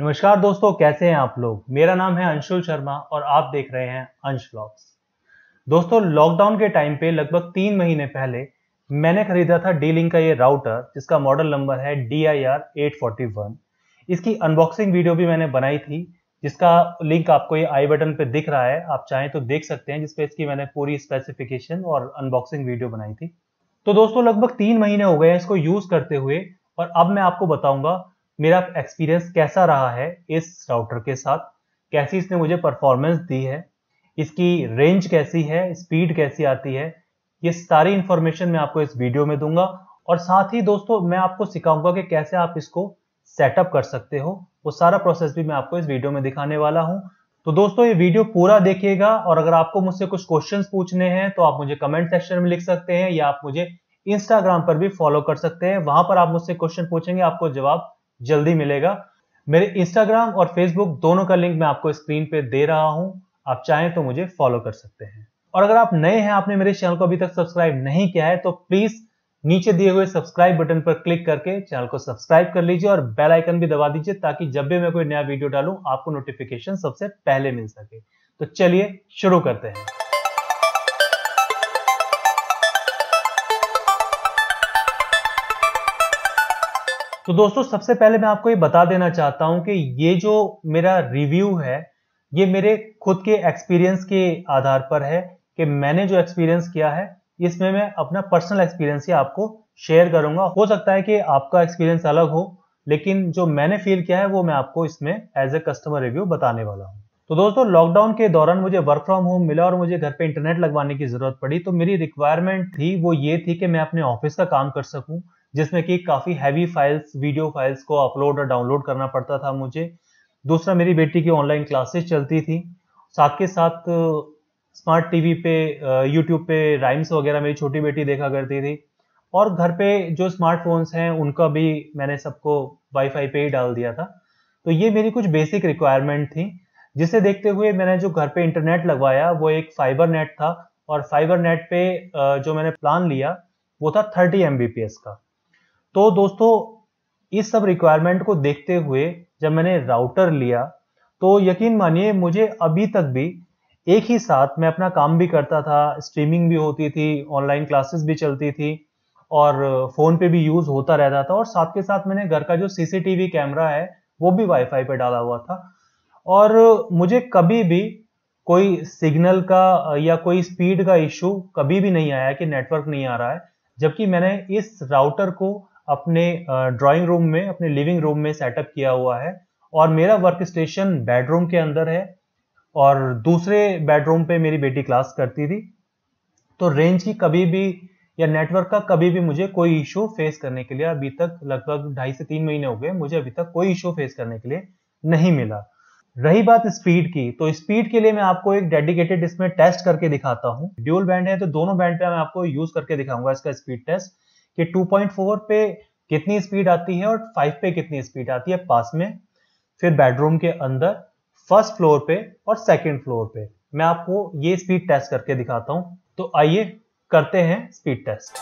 नमस्कार दोस्तों, कैसे हैं आप लोग? मेरा नाम है अंशुल शर्मा और आप देख रहे हैं अंश ब्लॉग्स दोस्तों लॉकडाउन के टाइम पे लगभग तीन महीने पहले मैंने खरीदा था डी लिंक का ये राउटर जिसका मॉडल नंबर है D I R eight forty one इसकी अनबॉक्सिंग वीडियो भी मैंने बनाई थी, जिसका लिंक आपको ये आई बटन पे दिख रहा है। आप चाहें तो देख सकते हैं, जिसपे इसकी मैंने पूरी स्पेसिफिकेशन और अनबॉक्सिंग वीडियो बनाई थी। तो दोस्तों, लगभग तीन महीने हो गए हैं इसको यूज़ करते हुए और अब मैं आपको बताऊँगा मेरा एक्सपीरियंस कैसा रहा है इस राउटर के साथ? कैसी इसने मुझे परफॉर्मेंस दी है? इसकी रेंज कैसी है? स्पीड कैसी आती है? ये सारी इंफॉर्मेशन मैं आपको इस वीडियो में दूँगा। और साथ ही दोस्तों, मैं आपको सिखाऊँगा कि कैसे आप इसको सेटअप कर सकते हो। वो सारा प्रोसेस भी मैं आपको इस वीडियो में दिखाने वाला हूँ। तो दोस्तों, ये वीडियो पूरा देखिएगा। और अगर आपको मुझसे कुछ क्वेश्चंस पूछने हैं तो आप मुझे कमेंट सेक्शन में लिख सकते हैं या आप मुझे इंस्टाग्राम पर भी फॉलो कर सकते हैं। वहाँ पर आप मुझसे क्वेश्चन पूछेंगे, आपको जवाब जल्दी मिलेगा। मेरे इंस्टाग्राम और फेसबुक दोनों का लिंक मैं आपको स्क्रीन पे दे रहा हूँ। आप चाहें तो मुझे फॉलो कर सकते हैं। और अगर आप नए हैं, आपने मेरे चैनल को अभी तक सब्सक्राइब नहीं किया है तो प्लीज़ नीचे दिए हुए सब्सक्राइब बटन पर क्लिक करके चैनल को सब्सक्राइब कर लीजिए और बेल आइकन भी दबा दीजिए ताकि जब भी मैं कोई नया वीडियो डालूं, आपको नोटिफिकेशन सबसे पहले मिल सके। तो चलिए शुरू करते हैं। तो दोस्तों, सबसे पहले मैं आपको ये बता देना चाहता हूँ कि ये जो मेरा रिव्यू है, ये मेरे खुद के एक्सपीरियंस के आधार पर है कि मैंने जो एक्सपीरियंस किया है, इसमें मैं अपना पर्सनल एक्सपीरियंस ही आपको शेयर करूँगा। हो सकता है कि आपका एक्सपीरियंस अलग हो, लेकिन जो मैंने फील किया है, वो मैं आपको इसमें एज ए कस्टमर रिव्यू बताने वाला हूँ। तो दोस्तों लॉकडाउन के दौरान मुझे वर्क फ्रॉम होम मिला और मुझे घर पे इंटरनेट लगवाने की ज़रूरत पड़ी। तो मेरी रिक्वायरमेंट थी, वो ये थी कि मैं अपने ऑफ़िस का काम कर सकूँ। जिसमें कि काफ़ी हैवी फाइल्स वीडियो फाइल्स को अपलोड और डाउनलोड करना पड़ता था मुझे। दूसरा, मेरी बेटी की ऑनलाइन क्लासेस चलती थी। साथ के साथ स्मार्ट टीवी पे यूट्यूब पे राइम्स वगैरह मेरी छोटी बेटी देखा करती थी। और घर पे जो स्मार्टफोन्स हैं, उनका भी मैंने सबको वाईफाई पे ही डाल दिया था। तो ये मेरी कुछ बेसिक रिक्वायरमेंट थी, जिसे देखते हुए मैंने जो घर पे इंटरनेट लगवाया, वो एक फाइबर नेट था। और फाइबर नेट पे जो मैंने प्लान लिया, वो था थर्टी एम का। तो दोस्तों, इस सब रिक्वायरमेंट को देखते हुए जब मैंने राउटर लिया तो यकीन मानिए मुझे अभी तक भी एक ही साथ मैं अपना काम भी करता था स्ट्रीमिंग भी होती थी ऑनलाइन क्लासेस भी चलती थी, और फ़ोन पे भी यूज़ होता रहता था, और साथ के साथ मैंने घर का जो सीसीटीवी कैमरा है, वो भी वाईफाई पे डाला हुआ था। और मुझे कभी भी कोई सिग्नल का या कोई स्पीड का इशू कभी भी नहीं आया कि नेटवर्क नहीं आ रहा है, जबकि मैंने इस राउटर को अपने ड्राइंग रूम में, अपने लिविंग रूम में सेटअप किया हुआ है और मेरा वर्क स्टेशन बेडरूम के अंदर है और दूसरे बेडरूम पे मेरी बेटी क्लास करती थी। तो रेंज की कभी भी या नेटवर्क का कभी भी मुझे कोई इशू फेस करने के लिए अभी तक लगभग ढाई से तीन महीने हो गए, मुझे अभी तक कोई इशू फेस करने के लिए नहीं मिला। रही बात स्पीड की तो स्पीड के लिए मैं आपको एक डेडिकेटेड इसमें टेस्ट करके दिखाता हूँ। ड्यूल बैंड है तो दोनों बैंड पे मैं आपको यूज़ करके दिखाऊँगा इसका स्पीड टेस्ट कि 2.4 पे कितनी स्पीड आती है और 5 पे कितनी स्पीड आती है पास में, फिर बेडरूम के अंदर फ़र्स्ट फ्लोर पे और सेकंड फ्लोर पे। मैं आपको ये स्पीड टेस्ट करके दिखाता हूँ। तो आइए करते हैं स्पीड टेस्ट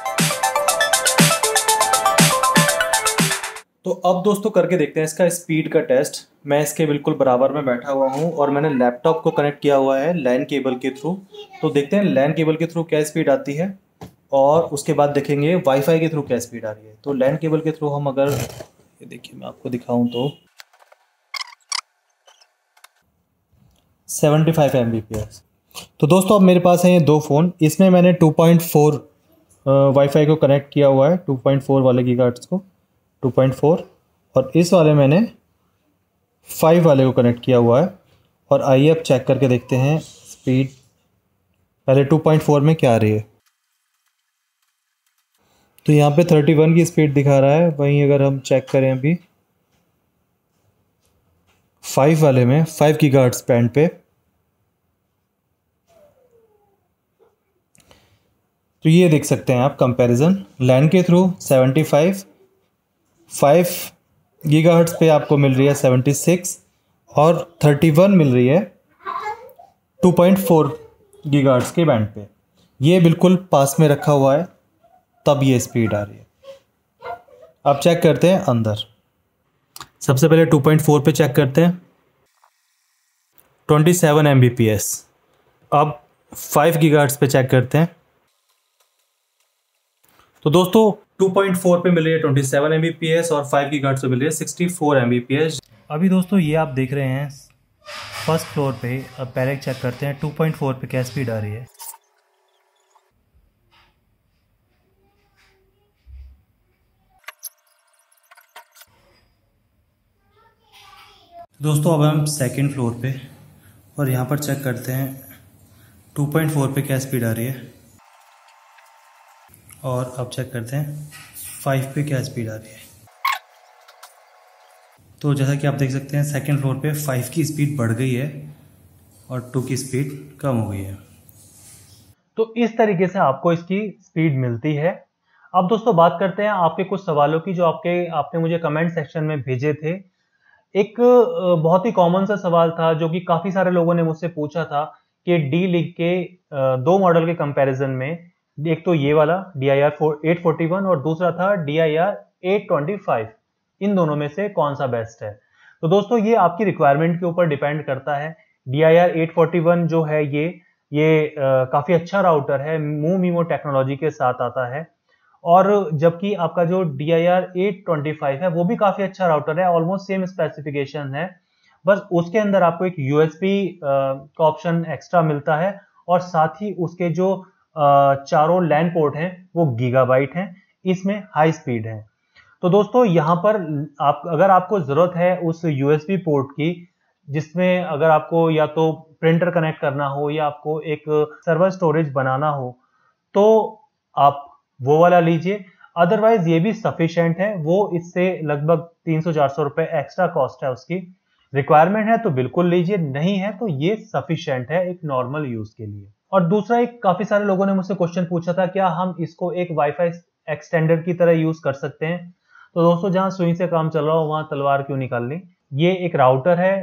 तो अब दोस्तों करके देखते हैं इसका स्पीड का टेस्ट मैं इसके बिल्कुल बराबर में बैठा हुआ हूँ और मैंने लैपटॉप को कनेक्ट किया हुआ है लैन केबल के थ्रू तो देखते हैं लैन केबल के थ्रू क्या स्पीड आती है। और उसके बाद देखेंगे वाईफाई के थ्रू क्या स्पीड आ रही है। तो लैंड केबल के थ्रू हम अगर ये देखिए मैं आपको दिखाऊँ तो 75 फाइव एम तो दोस्तों, अब मेरे पास हैं ये दो फ़ोन इसमें मैंने 2.4 पॉइंट वाईफाई को कनेक्ट किया हुआ है 2.4 वाले की को 2.4 और इस वाले मैंने 5 वाले को कनेक्ट किया हुआ है। और आइए अब चेक करके देखते हैं स्पीड पहले 2.4 में क्या आ रही है। तो यहाँ पे 31 की स्पीड दिखा रहा है। वहीं अगर हम चेक करें अभी फाइव वाले में फाइव की गार्ड स्पैंड पे। तो ये देख सकते हैं आप कंपैरिजन लैंड के थ्रू 75 फाइव गीगाहर्ट्स पे आपको मिल रही है 76 और 31 मिल रही है 2.4 गीगाहर्ट्स के बैंड पे। ये बिल्कुल पास में रखा हुआ है। तब ये स्पीड आ रही है। अब चेक करते हैं अंदर। सबसे पहले 2.4 पे चेक करते हैं। 27 सेवन एम अब 5 गीगाहर्ट्ज पे चेक करते हैं। तो दोस्तों 2.4 पे मिल रही है 27 सेवन एम और 5 गीगाहर्ट्ज पे मिल रही है 64 एमबीपीएस अभी दोस्तों ये आप देख रहे हैं फ़र्स्ट फ्लोर पे, अब पहले चेक करते हैं 2.4 पे क्या स्पीड आ रही है। दोस्तों, अब हम सेकंड फ्लोर पे और यहाँ पर चेक करते हैं 2.4 पे क्या स्पीड आ रही है। और अब चेक करते हैं 5 पे क्या स्पीड आ रही है। तो जैसा कि आप देख सकते हैं सेकेंड फ्लोर पे 5 की स्पीड बढ़ गई है और 2 की स्पीड कम हो गई है। तो इस तरीके से आपको इसकी स्पीड मिलती है। अब दोस्तों, बात करते हैं आपके कुछ सवालों की जो आपके, आपने मुझे कमेंट सेक्शन में भेजे थे। एक बहुत ही कॉमन सा सवाल था जो कि काफ़ी सारे लोगों ने मुझसे पूछा था कि डी लिग के दो मॉडल के कंपैरिजन में, एक तो ये वाला D I R eight forty one और दूसरा था D I R eight twenty five इन दोनों में से कौन सा बेस्ट है? तो दोस्तों, ये आपकी रिक्वायरमेंट के ऊपर डिपेंड करता है। D I R eight forty one जो है ये ये काफ़ी अच्छा राउटर है। मू मीमो टेक्नोलॉजी के साथ आता है। और जबकि आपका जो D I R eight twenty five है, वो भी काफ़ी अच्छा राउटर है ऑलमोस्ट सेम स्पेसिफिकेशन है। बस उसके अंदर आपको एक यूएसपी का ऑप्शन एक्स्ट्रा मिलता है और साथ ही उसके जो चारों लैंड पोर्ट हैं, वो गीगाबाइट हैं, इसमें हाई स्पीड है। तो दोस्तों, यहाँ पर आप, अगर आपको ज़रूरत है उस यूएसबी पोर्ट की, जिसमें अगर आपको या तो प्रिंटर कनेक्ट करना हो या आपको एक सर्वर स्टोरेज बनाना हो तो आप वो वाला लीजिए। अदरवाइज़ ये भी सफिशिएंट है। वो इससे लगभग 300-400 रुपए एक्स्ट्रा कॉस्ट है उसकी। रिक्वायरमेंट है तो बिल्कुल लीजिए। नहीं है तो ये सफिशिएंट है एक नॉर्मल यूज़ के लिए। और दूसरा, एक काफ़ी सारे लोगों ने मुझसे क्वेश्चन पूछा था, क्या हम इसको एक वाईफाई एक्सटेंडर की तरह यूज़ कर सकते हैं? तो दोस्तों, जहाँ सुई से काम चल रहा हो, वहाँ तलवार क्यों निकालनी ये एक राउटर है।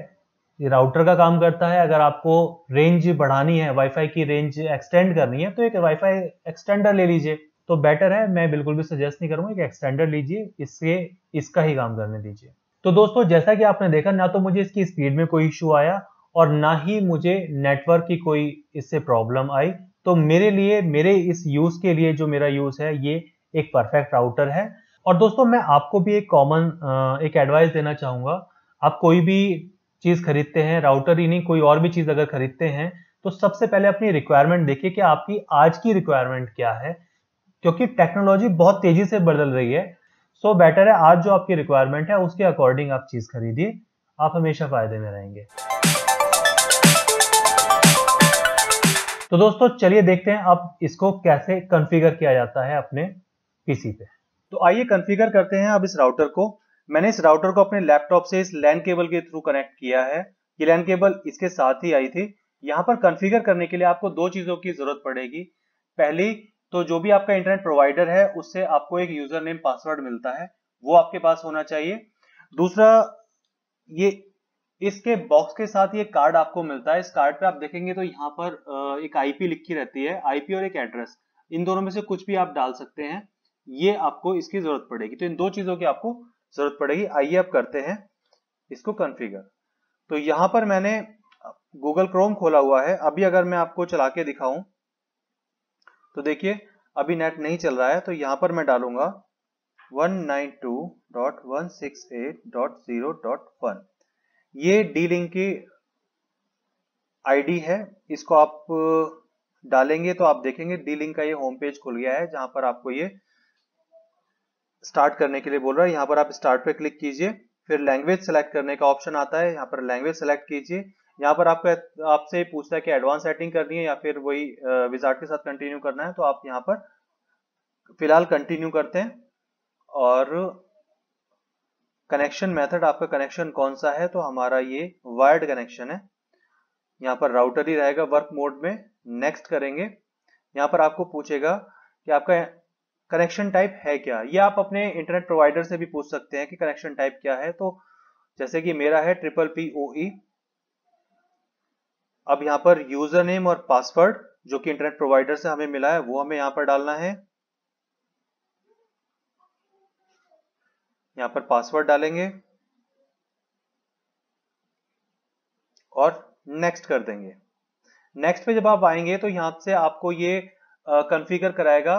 ये राउटर का काम करता है। अगर आपको रेंज बढ़ानी है वाईफाई की रेंज एक्सटेंड करनी है तो एक वाईफाई एक्सटेंडर ले लीजिए। तो बेटर है, मैं बिल्कुल भी सजेस्ट नहीं करूँगा कि एक्सटेंडर लीजिए इससे इसका ही काम करने दीजिए। तो दोस्तों, जैसा कि आपने देखा, ना तो मुझे इसकी स्पीड में कोई इशू आया और ना ही मुझे नेटवर्क की कोई इससे प्रॉब्लम आई। तो मेरे लिए, मेरे इस यूज़ के लिए जो मेरा यूज़ है, ये एक परफेक्ट राउटर है। और दोस्तों, मैं आपको भी एक कॉमन एक एडवाइस देना चाहूँगा। आप कोई भी चीज़ खरीदते हैं राउटर ही नहीं, कोई और भी चीज़ अगर खरीदते हैं तो सबसे पहले अपनी रिक्वायरमेंट देखिए कि आपकी आज की रिक्वायरमेंट क्या है। क्योंकि टेक्नोलॉजी बहुत तेज़ी से बदल रही है। सो so बेटर है, आज जो आपकी रिक्वायरमेंट है, उसके अकॉर्डिंग आप चीज़ खरीदिए। आप हमेशा फ़ायदे में रहेंगे। तो दोस्तों, चलिए देखते हैं अब इसको कैसे कॉन्फ़िगर किया जाता है अपने पीसी पे। तो आइए कॉन्फ़िगर करते हैं अब इस राउटर को। मैंने इस राउटर को अपने लैपटॉप से इस लैन केबल के थ्रू कनेक्ट किया है। ये लैन केबल इसके साथ ही आई थी। यहाँ पर कॉन्फ़िगर करने के लिए आपको दो चीज़ों की ज़रूरत पड़ेगी। पहली तो जो भी आपका इंटरनेट प्रोवाइडर है, उससे आपको एक यूज़र नेम पासवर्ड मिलता है। वो आपके पास होना चाहिए। दूसरा, ये, इसके बॉक्स के साथ ये कार्ड आपको मिलता है। इस कार्ड पे आप देखेंगे तो यहाँ पर एक आईपी लिखी रहती है। आईपी और एक एड्रेस इन दोनों में से कुछ भी आप डाल सकते हैं। ये आपको इसकी ज़रूरत पड़ेगी। तो इन दो चीज़ों की आपको ज़रूरत पड़ेगी। आइए आप करते हैं इसको कॉन्फ़िगर तो यहाँ पर मैंने गूगल क्रोम खोला हुआ है। अभी अगर मैं आपको चला के दिखाऊँ तो देखिए, अभी नेट नहीं चल रहा है तो यहाँ पर मैं डालूँगा 192.168.0.1 ये डी लिंक की आईडी है, इसको आप डालेंगे तो आप देखेंगे डी लिंक का ये होम पेज खुल गया है, जहाँ पर आपको ये स्टार्ट करने के लिए बोल रहा है। यहाँ पर आप स्टार्ट पे क्लिक कीजिए, फिर लैंग्वेज सेलेक्ट करने का ऑप्शन आता है, यहाँ पर लैंग्वेज सेलेक्ट कीजिए यहाँ पर आपका, आपसे पूछता है कि एडवांस सेटिंग करनी है या फिर वही विजार्ट के साथ कंटिन्यू करना है तो आप यहाँ पर फ़िलहाल कंटिन्यू करते हैं। और कनेक्शन मेथड आपका कनेक्शन कौन सा है तो हमारा ये वायर्ड कनेक्शन है। यहाँ पर राउटर ही रहेगा वर्क मोड में नेक्स्ट करेंगे। यहाँ पर आपको पूछेगा कि आपका कनेक्शन टाइप है क्या? ये आप अपने इंटरनेट प्रोवाइडर से भी पूछ सकते हैं कि कनेक्शन टाइप क्या है। तो जैसे कि मेरा है ट्रिपल पी ओ ई अब यहाँ पर यूज़र नेम और पासवर्ड जो कि इंटरनेट प्रोवाइडर से हमें मिला है, वो हमें यहाँ पर डालना है। यहाँ पर पासवर्ड डालेंगे। और नेक्स्ट कर देंगे। नेक्स्ट पे जब आप आएँगे तो यहाँ से आपको ये कॉन्फ़िगर कराएगा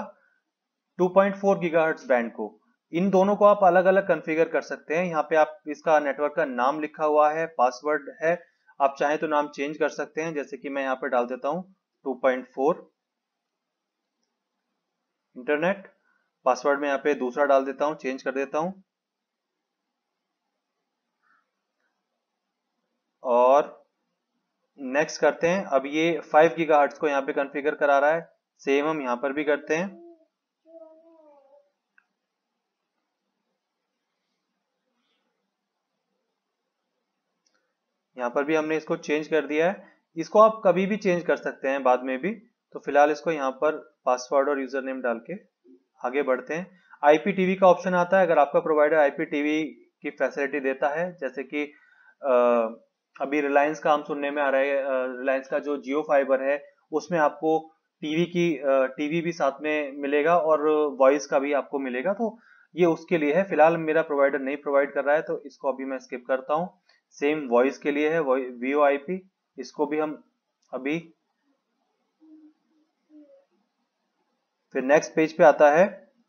2.4 गीगाहर्ट्ज बैंड को। इन दोनों को आप अलग अलग कॉन्फ़िगर कर सकते हैं। यहाँ पे आप इसका नेटवर्क का नाम लिखा हुआ है पासवर्ड है आप चाहें तो नाम चेंज कर सकते हैं, जैसे कि मैं यहाँ पर डाल देता हूँ 2.4 इंटरनेट पासवर्ड में यहाँ पे दूसरा डाल देता हूँ चेंज कर देता हूँ, और नेक्स्ट करते हैं, अब ये 5 गीगाहर्ट्ज को यहाँ पे कॉन्फ़िगर करा रहा है सेम हम यहाँ पर भी करते हैं। यहाँ पर भी हमने इसको चेंज कर दिया है। इसको आप कभी भी चेंज कर सकते हैं बाद में भी। तो फ़िलहाल इसको यहाँ पर पासवर्ड और यूज़र नेम डाल के आगे बढ़ते हैं। आईपीटीवी का ऑप्शन आता है। अगर आपका प्रोवाइडर आईपीटीवी की फैसिलिटी देता है, जैसे कि अभी रिलायंस का हम सुनने में आ रहा है रिलायंस का जो जियो फाइबर है, उसमें आपको टीवी की टीवी भी साथ में मिलेगा और वॉइस का भी आपको मिलेगा। तो ये उसके लिए है। फ़िलहाल मेरा प्रोवाइडर नहीं प्रोवाइड कर रहा है तो इसको अभी मैं स्किप करता हूँ। सेम वॉइस के लिए है वीओ आईपी इसको भी हम अभी फिर नेक्स्ट पेज पे आता है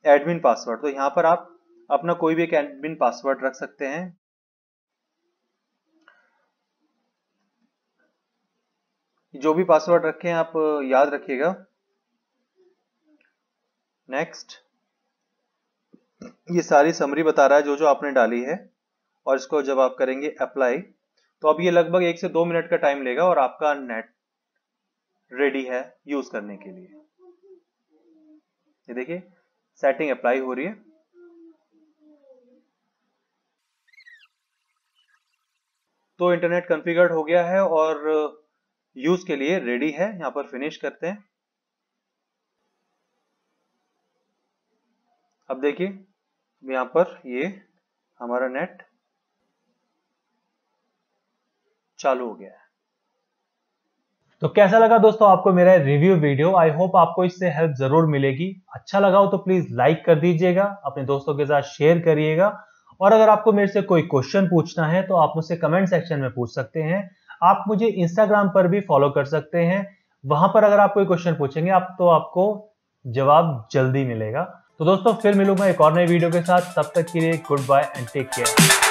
एडमिन पासवर्ड तो यहाँ पर आप अपना कोई भी एक एडमिन पासवर्ड रख सकते हैं। जो भी पासवर्ड रखें, आप याद रखिएगा। नेक्स्ट ये सारी समरी बता रहा है जो जो आपने डाली है। और इसको जब आप करेंगे अप्लाई तो अब ये लगभग एक से दो मिनट का टाइम लेगा और आपका नेट रेडी है यूज़ करने के लिए। ये देखिए सेटिंग अप्लाई हो रही है। तो इंटरनेट कॉन्फ़िगर्ड हो गया है और यूज़ के लिए रेडी है। यहाँ पर फिनिश करते हैं। अब देखिए, यहाँ पर ये हमारा नेट चालू हो गया है। तो कैसा लगा दोस्तों आपको मेरा रिव्यू वीडियो आई होप आपको इससे हेल्प ज़रूर मिलेगी। अच्छा लगा हो तो प्लीज़ लाइक कर दीजिएगा, अपने दोस्तों के साथ शेयर करिएगा। और अगर आपको मेरे से कोई क्वेश्चन पूछना है तो आप मुझसे कमेंट सेक्शन में पूछ सकते हैं। आप मुझे इंस्टाग्राम पर भी फॉलो कर सकते हैं। वहाँ पर अगर आप कोई क्वेश्चन पूछेंगे, आप तो आपको जवाब जल्दी मिलेगा। तो दोस्तों फिर मिलूँगा एक और नई वीडियो के साथ। तब तक के लिए goodbye and take care